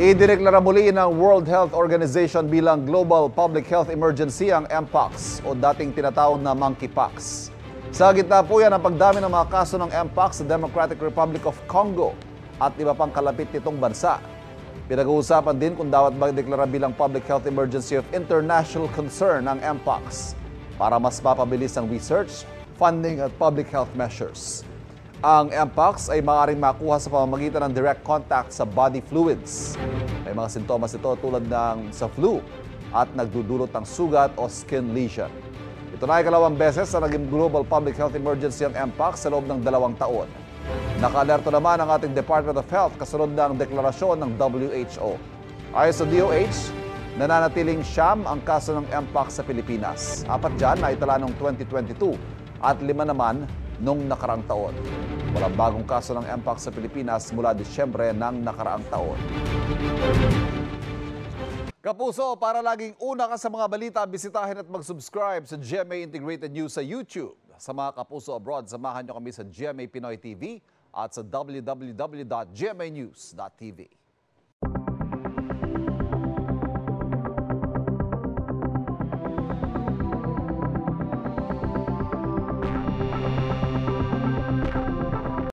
Idineklara muli ng World Health Organization bilang Global Public Health Emergency ang Mpox o dating tinatawag na monkeypox. Sa gitna po yan ang pagdami ng mga kaso ng Mpox sa Democratic Republic of Congo at iba pang kalapit nitong bansa. Pinag-uusapan din kung dapat ba deklara bilang public health emergency of international concern ang Mpox para mas mapabilis ang research, funding at public health measures. Ang Mpox ay maaaring makuha sa pamamagitan ng direct contact sa body fluids. May mga sintomas ito tulad ng sa flu at nagdudulot ng sugat o skin lesion. Ito na ay kalawang beses na naging global public health emergency ang Mpox sa loob ng dalawang taon. Nakaalerto naman ang ating Department of Health kasunod ng deklarasyon ng WHO. Ayon sa DOH, nananatiling siyam ang kaso ng Mpox sa Pilipinas. Apat dyan na itala noong 2022 at lima naman nung nakarang taon. Walang bagong kaso ng Mpox sa Pilipinas mula Disyembre ng nakaraang taon. Kapuso, para laging una ka sa mga balita, bisitahin at mag-subscribe sa GMA Integrated News sa YouTube. Sa mga kapuso abroad, samahan nyo kami sa GMA Pinoy TV at sa www.gmanews.tv.